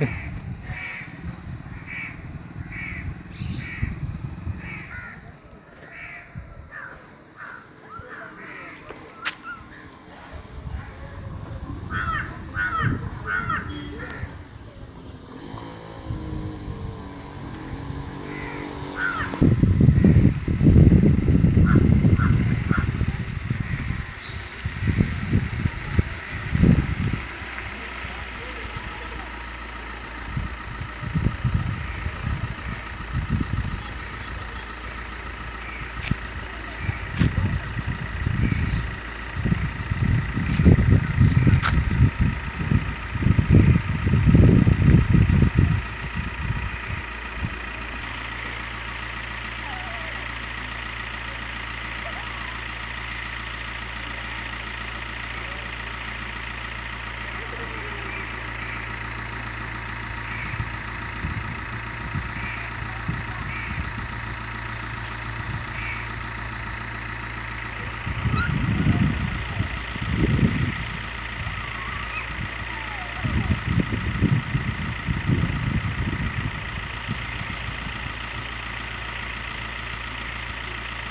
Yeah.